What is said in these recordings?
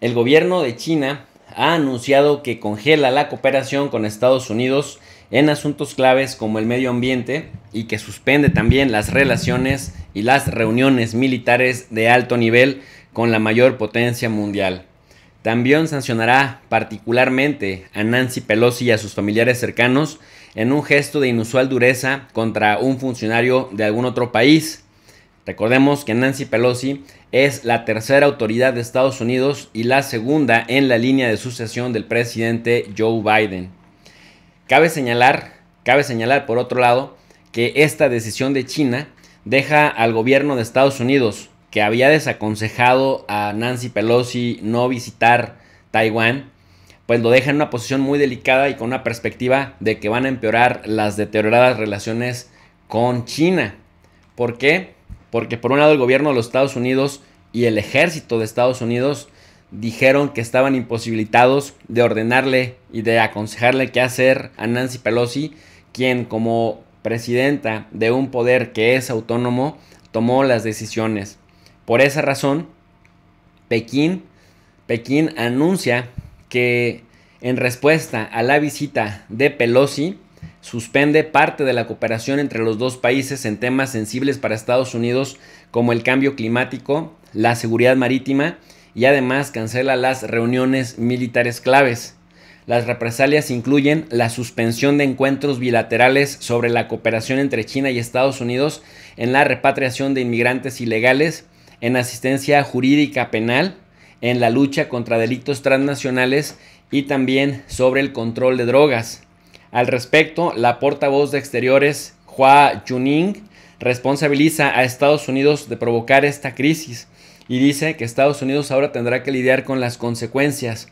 El gobierno de China ha anunciado que congela la cooperación con Estados Unidos en asuntos claves como el medio ambiente y que suspende también las relaciones y las reuniones militares de alto nivel con la mayor potencia mundial. También sancionará particularmente a Nancy Pelosi y a sus familiares cercanos en un gesto de inusual dureza contra un funcionario de algún otro país. Recordemos que Nancy Pelosi es la tercera autoridad de Estados Unidos y la segunda en la línea de sucesión del presidente Joe Biden. Cabe señalar, cabe señalar por otro lado, que esta decisión de China deja al gobierno de Estados Unidos, que había desaconsejado a Nancy Pelosi no visitar Taiwán, pues lo deja en una posición muy delicada y con una perspectiva de que van a empeorar las deterioradas relaciones con China. ¿Por qué? porque por un lado el gobierno de los Estados Unidos y el ejército de Estados Unidos dijeron que estaban imposibilitados de ordenarle y de aconsejarle qué hacer a Nancy Pelosi, quien como presidenta de un poder que es autónomo tomó las decisiones. Por esa razón, Pekín, Pekín anuncia que en respuesta a la visita de Pelosi, suspende parte de la cooperación entre los dos países en temas sensibles para Estados Unidos como el cambio climático, la seguridad marítima y además cancela las reuniones militares claves. Las represalias incluyen la suspensión de encuentros bilaterales sobre la cooperación entre China y Estados Unidos en la repatriación de inmigrantes ilegales, en asistencia jurídica penal, en la lucha contra delitos transnacionales y también sobre el control de drogas. Al respecto, la portavoz de Exteriores, Hua Juning, responsabiliza a Estados Unidos de provocar esta crisis y dice que Estados Unidos ahora tendrá que lidiar con las consecuencias.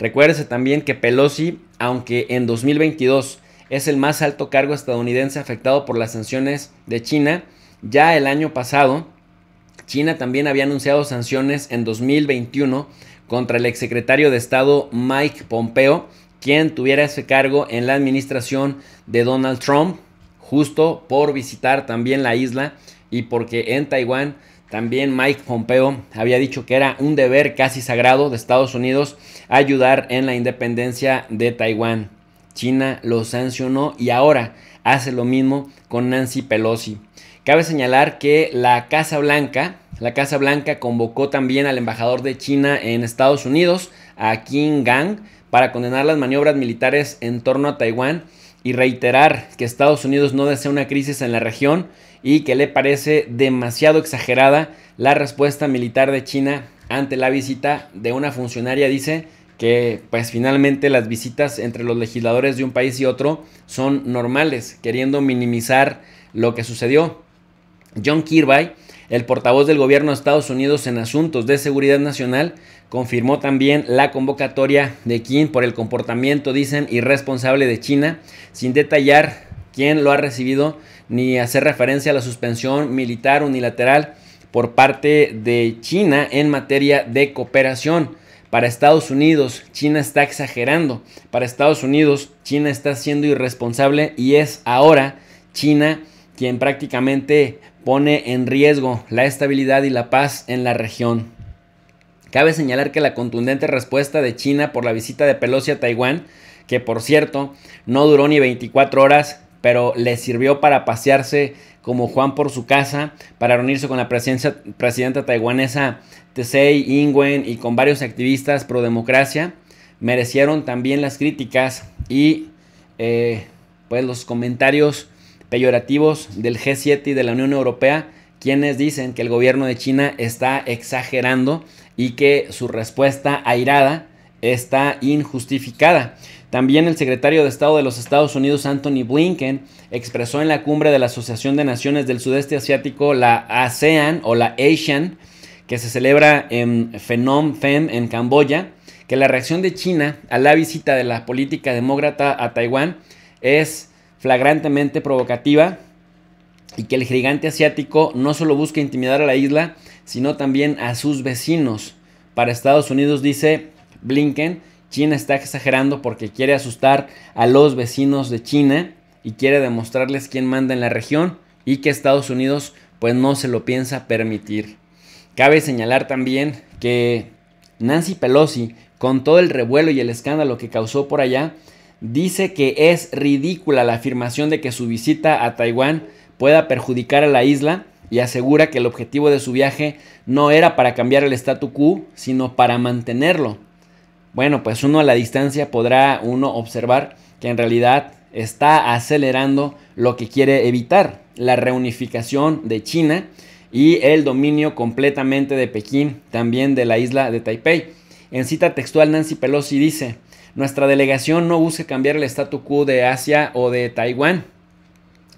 Recuérdese también que Pelosi, aunque en 2022 es el más alto cargo estadounidense afectado por las sanciones de China, ya el año pasado China también había anunciado sanciones en 2021 contra el exsecretario de Estado Mike Pompeo quien tuviera ese cargo en la administración de Donald Trump, justo por visitar también la isla y porque en Taiwán también Mike Pompeo había dicho que era un deber casi sagrado de Estados Unidos ayudar en la independencia de Taiwán. China lo sancionó y ahora hace lo mismo con Nancy Pelosi. Cabe señalar que la Casa Blanca, la Casa Blanca convocó también al embajador de China en Estados Unidos, a Kim Gang, para condenar las maniobras militares en torno a Taiwán y reiterar que Estados Unidos no desea una crisis en la región y que le parece demasiado exagerada la respuesta militar de China ante la visita de una funcionaria, dice que pues finalmente las visitas entre los legisladores de un país y otro son normales, queriendo minimizar lo que sucedió. John Kirby, el portavoz del gobierno de Estados Unidos en asuntos de seguridad nacional, confirmó también la convocatoria de Kim por el comportamiento, dicen, irresponsable de China, sin detallar quién lo ha recibido ni hacer referencia a la suspensión militar unilateral por parte de China en materia de cooperación. Para Estados Unidos, China está exagerando. Para Estados Unidos, China está siendo irresponsable y es ahora China quien prácticamente pone en riesgo la estabilidad y la paz en la región. Cabe señalar que la contundente respuesta de China por la visita de Pelosi a Taiwán, que por cierto no duró ni 24 horas, pero le sirvió para pasearse como Juan por su casa, para reunirse con la presidenta taiwanesa Tsai Ing-wen y con varios activistas pro democracia, merecieron también las críticas y eh, pues los comentarios peyorativos del G7 y de la Unión Europea, quienes dicen que el gobierno de China está exagerando y que su respuesta airada está injustificada. También el secretario de Estado de los Estados Unidos, Anthony Blinken, expresó en la cumbre de la Asociación de Naciones del Sudeste Asiático, la ASEAN o la ASEAN, que se celebra en Phnom Penh, en Camboya, que la reacción de China a la visita de la política demócrata a Taiwán es flagrantemente provocativa y que el gigante asiático no solo busca intimidar a la isla, sino también a sus vecinos. Para Estados Unidos dice Blinken, China está exagerando porque quiere asustar a los vecinos de China y quiere demostrarles quién manda en la región y que Estados Unidos pues no se lo piensa permitir. Cabe señalar también que Nancy Pelosi, con todo el revuelo y el escándalo que causó por allá, dice que es ridícula la afirmación de que su visita a Taiwán pueda perjudicar a la isla y asegura que el objetivo de su viaje no era para cambiar el statu quo, sino para mantenerlo. Bueno, pues uno a la distancia podrá uno observar que en realidad está acelerando lo que quiere evitar, la reunificación de China y el dominio completamente de Pekín, también de la isla de Taipei. En cita textual, Nancy Pelosi dice, nuestra delegación no busca cambiar el statu quo de Asia o de Taiwán,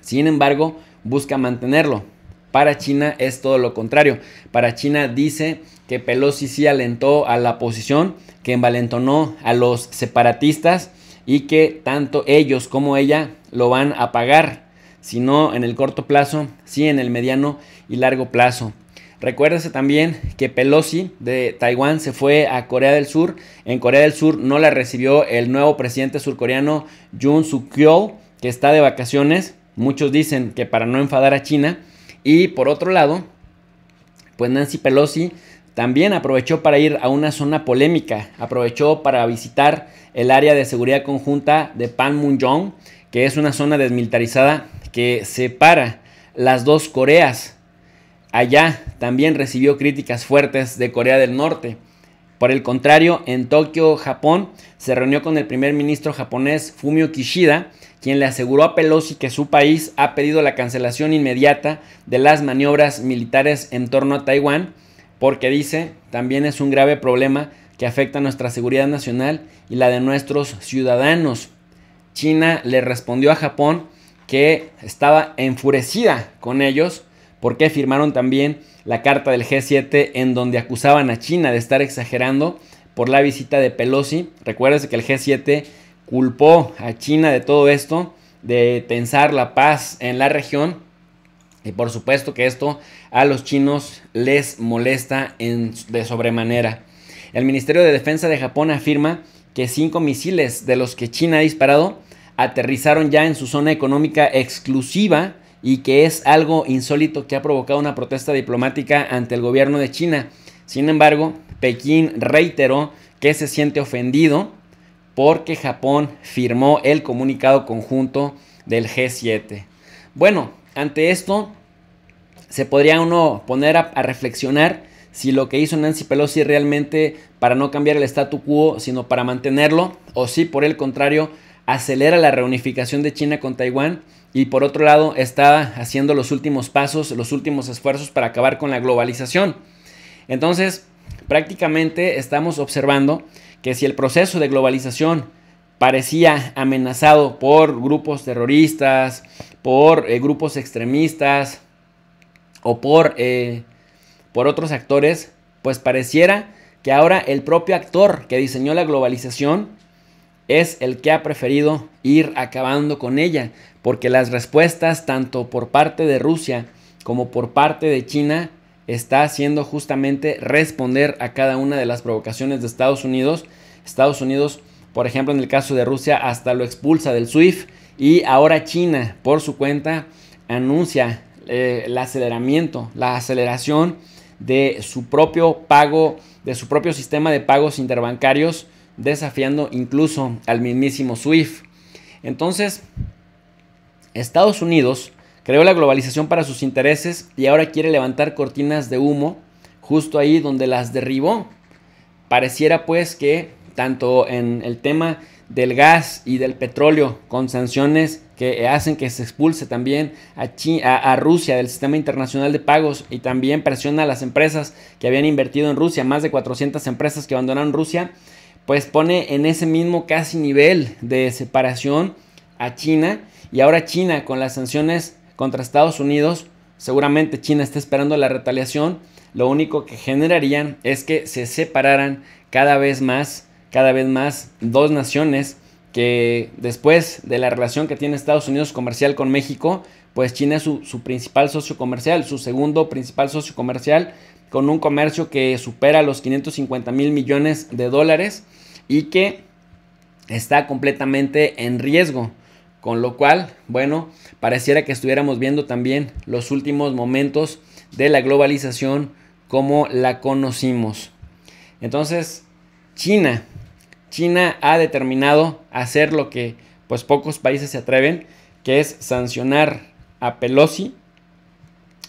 sin embargo, busca mantenerlo. Para China es todo lo contrario. Para China dice que Pelosi sí alentó a la oposición, que envalentonó a los separatistas y que tanto ellos como ella lo van a pagar, si no en el corto plazo, sí en el mediano y largo plazo. Recuérdese también que Pelosi de Taiwán se fue a Corea del Sur. En Corea del Sur no la recibió el nuevo presidente surcoreano Yoon Suk Yeol, que está de vacaciones. Muchos dicen que para no enfadar a China. Y por otro lado, pues Nancy Pelosi también aprovechó para ir a una zona polémica, aprovechó para visitar el área de seguridad conjunta de Panmunjom, que es una zona desmilitarizada que separa las dos Coreas. Allá también recibió críticas fuertes de Corea del Norte. Por el contrario, en Tokio, Japón, se reunió con el primer ministro japonés Fumio Kishida, quien le aseguró a Pelosi que su país ha pedido la cancelación inmediata de las maniobras militares en torno a Taiwán porque dice también es un grave problema que afecta a nuestra seguridad nacional y la de nuestros ciudadanos. China le respondió a Japón que estaba enfurecida con ellos porque firmaron también la carta del G7 en donde acusaban a China de estar exagerando por la visita de Pelosi. Recuérdese que el G7 culpó a China de todo esto, de tensar la paz en la región y por supuesto que esto a los chinos les molesta en, de sobremanera. El Ministerio de Defensa de Japón afirma que cinco misiles de los que China ha disparado aterrizaron ya en su zona económica exclusiva y que es algo insólito que ha provocado una protesta diplomática ante el gobierno de China. Sin embargo, Pekín reiteró que se siente ofendido porque Japón firmó el comunicado conjunto del G7. Bueno, ante esto, se podría uno poner a, reflexionar si lo que hizo Nancy Pelosi realmente para no cambiar el statu quo, sino para mantenerlo, o si por el contrario acelera la reunificación de China con Taiwán y por otro lado está haciendo los últimos pasos, los últimos esfuerzos para acabar con la globalización. Entonces, prácticamente estamos observando que si el proceso de globalización parecía amenazado por grupos terroristas, por eh, grupos extremistas, o eh, por otros actores, pues pareciera que ahora el propio actor que diseñó la globalización es el que ha preferido ir acabando con ella, porque las respuestas tanto por parte de Rusia como por parte de China está haciendo justamente responder a cada una de las provocaciones de Estados Unidos. Estados Unidos, por ejemplo, en el caso de Rusia, hasta lo expulsa del SWIFT y ahora China, por su cuenta, anuncia eh, el aceleramiento, la aceleración de su propio pago, de su propio sistema de pagos interbancarios, desafiando incluso al mismísimo SWIFT. Entonces, Estados Unidos creó la globalización para sus intereses y ahora quiere levantar cortinas de humo justo ahí donde las derribó. Pareciera pues que tanto en el tema del gas y del petróleo con sanciones que hacen que se expulse también a, a, Rusia del sistema internacional de pagos y también presiona a las empresas que habían invertido en Rusia, más de 400 empresas que abandonaron Rusia, pues pone en ese mismo casi nivel de separación a China y ahora China con las sanciones contra Estados Unidos, seguramente China está esperando la retaliación, lo único que generarían es que se separaran cada vez más cada vez más dos naciones que después de la relación que tiene Estados Unidos comercial con México, pues China es su, principal socio comercial, su segundo principal socio comercial, con un comercio que supera los 550 mil millones de dólares y que está completamente en riesgo. Con lo cual, bueno, pareciera que estuviéramos viendo también los últimos momentos de la globalización como la conocimos. Entonces, China, China ha determinado hacer lo que pues pocos países se atreven, que es sancionar a Pelosi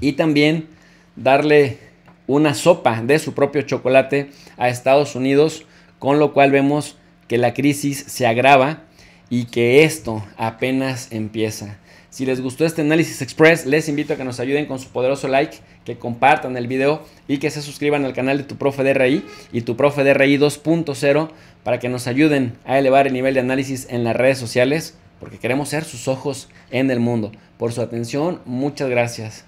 y también darle una sopa de su propio chocolate a Estados Unidos, con lo cual vemos que la crisis se agrava y que esto apenas empieza. Si les gustó este análisis express, les invito a que nos ayuden con su poderoso like, que compartan el video y que se suscriban al canal de tu profe DRI y tu profe DRI 2.0 para que nos ayuden a elevar el nivel de análisis en las redes sociales, porque queremos ser sus ojos en el mundo. Por su atención, muchas gracias.